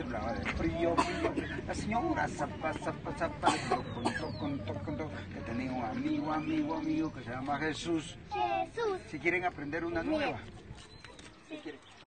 temblaba de frío, frío. La señora zapa, zapa, zapa, que tenía un amigo, amigo, amigo que se llama Jesús. Jesús. Si quieren aprender una nueva.